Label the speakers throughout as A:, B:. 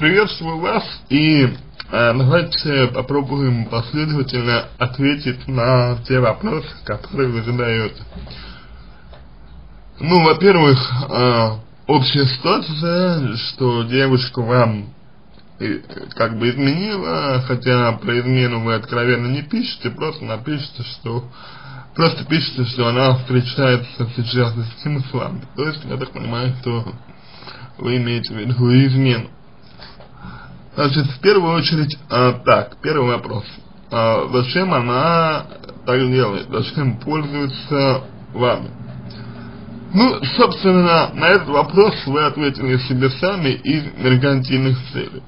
A: приветствую вас и э, давайте попробуем последовательно ответить на те вопросы, которые вы задаете. Ну, во-первых, э, общая ситуация, что девушка вам э, как бы изменила, хотя про измену вы откровенно не пишете, просто напишите, что просто пишите, что она встречается сейчас с этим с вами. То есть, я так понимаю, что вы имеете в виду измену. Значит, в первую очередь, а, так, первый вопрос. А, зачем она так делает? Зачем пользуется вами? Ну, собственно, на этот вопрос вы ответили себе сами из меркантильных целей.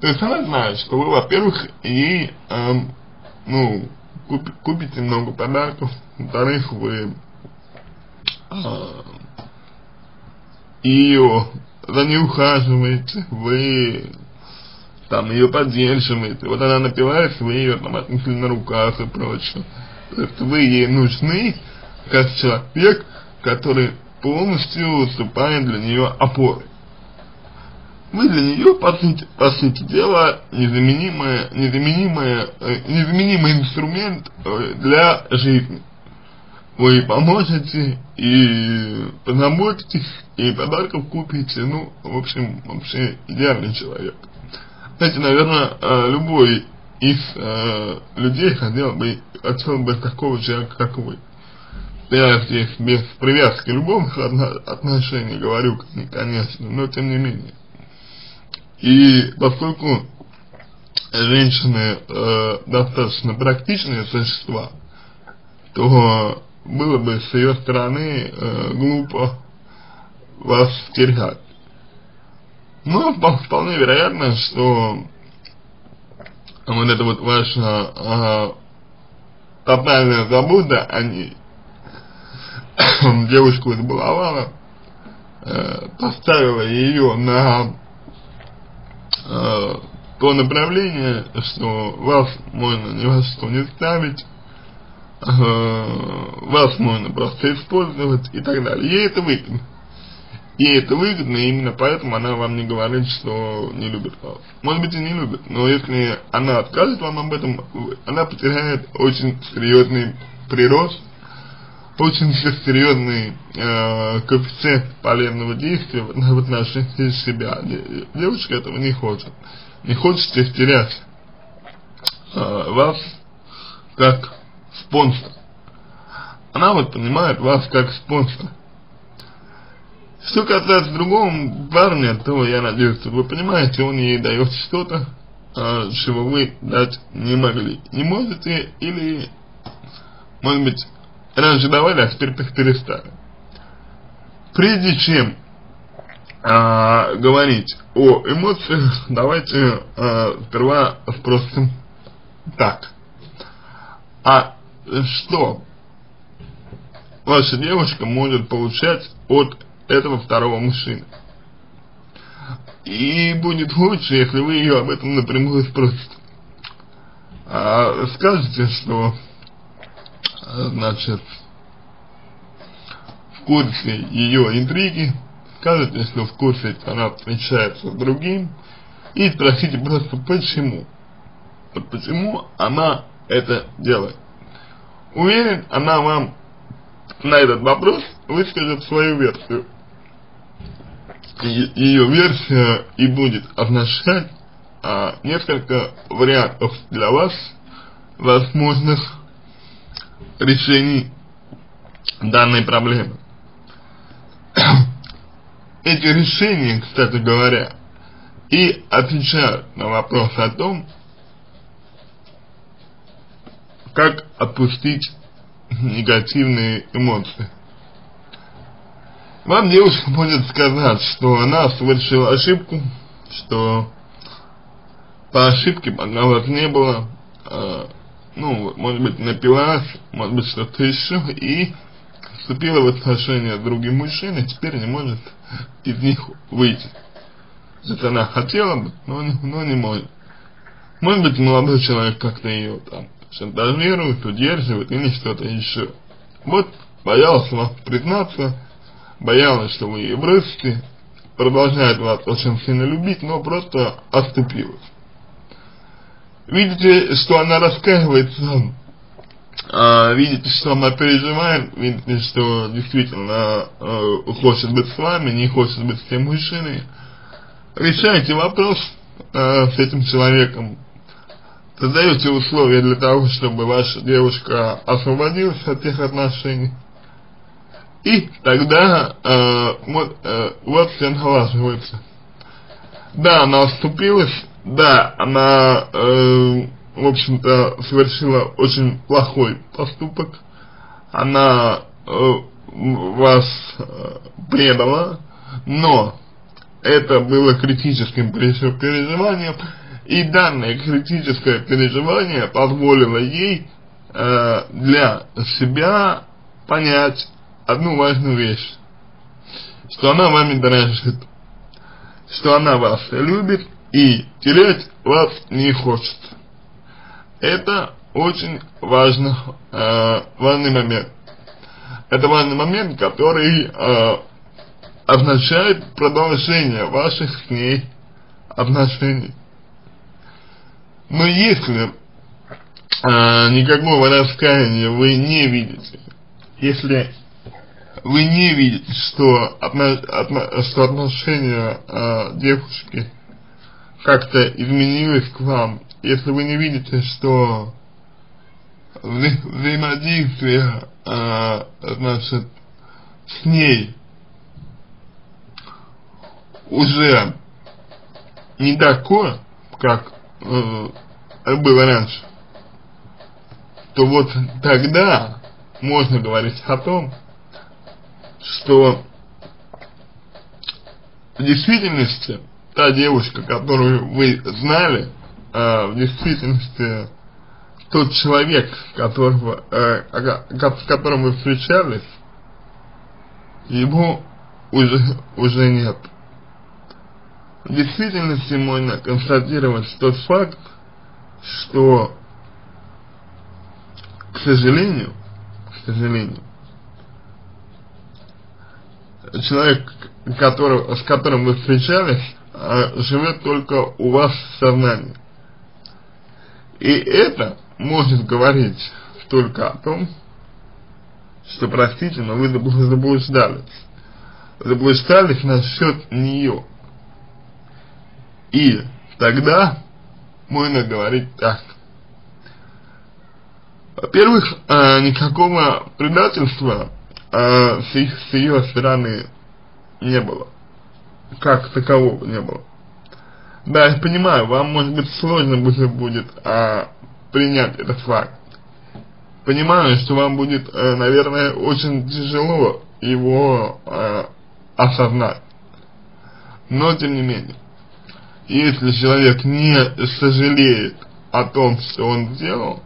A: То есть она знает, что вы, во-первых, ей, эм, ну, куп, купите много подарков, во-вторых, вы э, ее за ней ухаживаете, вы там ее поддерживаете. Вот она напивается, вы ее там отнесли на руках и прочее. То есть вы ей нужны как человек, который полностью выступает для нее опорой. Вы для нее, по сути, по сути дела, незаменимый, незаменимый, э, незаменимый инструмент э, для жизни. Вы поможете и позаботитесь, и подарков купите, ну, в общем, вообще идеальный человек. Знаете, наверное, э, любой из э, людей хотел бы, хотел бы такого человека, как вы. Я здесь без привязки любовных отношений говорю, конечно, но тем не менее. И поскольку женщины э, достаточно практичные существа, то было бы с ее стороны э, глупо вас терять. Но вполне вероятно, что вот эта вот ваша э, тотальная забота о ней девушку избаловала, э, поставила ее на э, то направление, что вас можно ни во что не ставить, э, вас можно просто использовать и так далее. Ей это выгодно. Ей это выгодно, и именно поэтому она вам не говорит, что не любит вас. Может быть и не любит, но если она откажет вам об этом, она потеряет очень серьезный прирост очень серьезный э, коэффициент полезного действия в отношении себя. Девушка этого не хочет. Не хочет терять э, вас как спонсор. Она вот понимает вас как спонсор. Что касается другого парня, то я надеюсь, что вы понимаете, он ей дает что-то, э, чего вы дать не могли. Не можете или, может быть, раньше давали, а теперь перестали. Прежде чем а, говорить о эмоциях, давайте а, сперва спросим так. А что ваша девушка может получать от этого второго мужчины? И будет лучше, если вы ее об этом напрямую спросите. А, скажете, что значит, в курсе ее интриги, скажете, что в курсе она встречается с другим, и спросите просто почему. Почему она это делает. Уверен, она вам на этот вопрос выскажет свою версию. Ее версия и будет означать а, несколько вариантов для вас возможных решений данной проблемы. Эти решения, кстати говоря, и отвечают на вопрос о том, как отпустить негативные эмоции. Вам девушка будет сказать, что она совершила ошибку, что по ошибке, пока вас не было, а, ну, может быть, напилась, может быть, что-то еще, и вступила в отношения с другим мужчиной, теперь не может из них выйти. Это она хотела бы, но, но не может. Может быть, молодой человек как-то ее там шантажирует, удерживает или что-то еще. Вот, боялась вам признаться, боялась, что вы ей бросите, продолжает вас очень сильно любить, но просто оступилась. Видите, что она раскаивается, а, видите, что она переживает, видите, что действительно а, хочет быть с вами, не хочет быть с тем мужчиной, решайте вопрос а, с этим человеком, создаете условия для того, чтобы ваша девушка освободилась от тех отношений, и тогда э, вот, э, вот все налаживается. Да, она оступилась, да, она, э, в общем-то, совершила очень плохой поступок, она э, вас э, предала, но это было критическим переживанием, и данное критическое переживание позволило ей э, для себя понять одну важную вещь, что она вами дорожит, что она вас любит и терять вас не хочет. Это очень важно, э, важный момент. Это важный момент, который э, означает продолжение ваших с ней отношений. Но если э, никакого раскаяния вы не видите, если вы не видите, что, отно, отно, что отношение э, девушки как-то изменилось к вам, если вы не видите, что вза взаимодействие, э, значит, с ней уже не такое, как э, было раньше, то вот тогда можно говорить о том, что в действительности та девушка, которую вы знали, э, в действительности тот человек, которого, э, с которым вы встречались, его уже, уже нет. В действительности можно констатировать тот факт, что, к сожалению, к сожалению, человек, который, с которым вы встречались, а, живет только у вас в сознании. И это может говорить только о том, что, простите, но вы заблуждались. Заблуждались насчет нее. И тогда можно говорить так. Во-первых, э, никакого предательства э, с, их, с ее стороны не было. Как такового не было. Да, я понимаю, вам может быть сложно будет а, принять этот факт. Понимаю, что вам будет, э, наверное, очень тяжело его э, осознать. Но, тем не менее, если человек не сожалеет о том, что он сделал,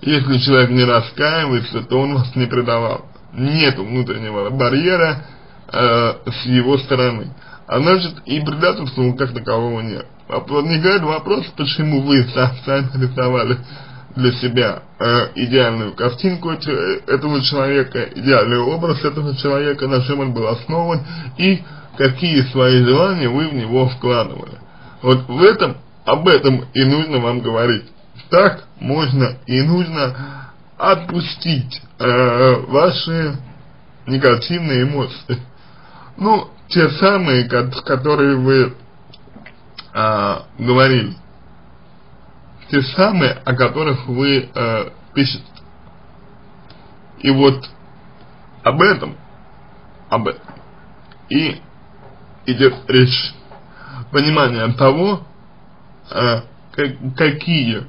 A: если человек не раскаивается, то он вас не предавал нет внутреннего барьера э, с его стороны. А значит и предательства как такового нет. Возникает вопрос, почему вы сами рисовали для себя э, идеальную картинку этого человека, идеальный образ этого человека, на чем он был основан, и какие свои желания вы в него вкладывали. Вот в этом, об этом и нужно вам говорить. Так можно и нужно отпустить э, ваши негативные эмоции. Ну, те самые, которые вы э, говорили. Те самые, о которых вы э, пишете. И вот об этом, об этом и идет речь. Понимание того, э, как, какие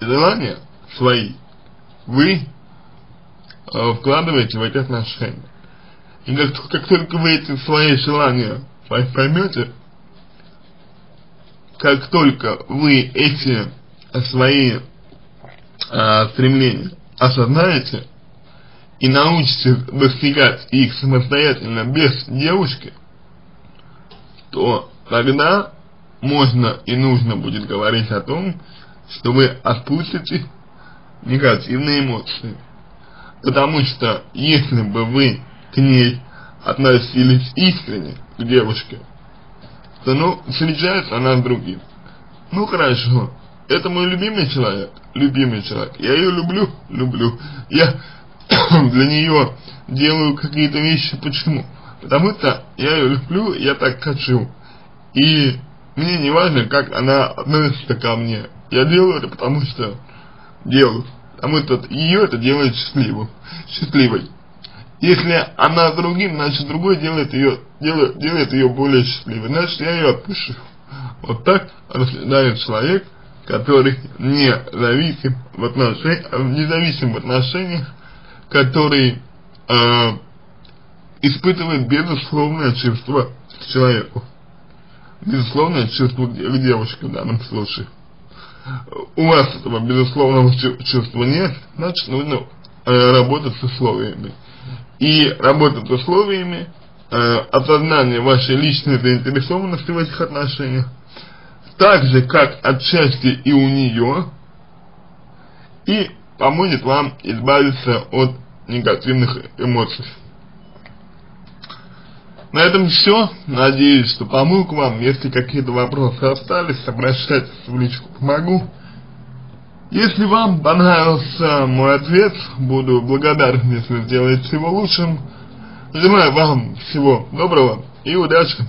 A: желания свои вы э, вкладываете в эти отношения. И как, как только вы эти свои желания поймете, как только вы эти свои э, стремления осознаете и научитесь достигать их самостоятельно без девушки, то тогда можно и нужно будет говорить о том, что вы отпустите негативные эмоции. Потому что если бы вы к ней относились искренне к девушке, то ну, встречается она с другим. Ну хорошо, это мой любимый человек, любимый человек. Я ее люблю, люблю. Я для нее делаю какие-то вещи. Почему? Потому что я ее люблю, я так хочу. И мне не важно, как она относится ко мне. Я делаю это потому что делаю. Потому что ее это делает счастливым, счастливой. Если она с другим, значит другой делает ее, делает, делает ее более счастливой. Значит я ее отпущу. Вот так рассуждает человек, который не зависим в отношениях, не зависим в отношениях, который э, испытывает безусловное чувство к человеку. Безусловное чувство к девушке в данном случае. У вас этого безусловного чувства нет, значит нужно э, работать с условиями. И работать с условиями, э, осознание вашей личной заинтересованности в этих отношениях, так же, как отчасти и у нее, и поможет вам избавиться от негативных эмоций. На этом все. Надеюсь, что помог вам. Если какие-то вопросы остались, обращайтесь в личку «Помогу». Если вам понравился мой ответ, буду благодарен, если сделаете его лучшим. Желаю вам всего доброго и удачи.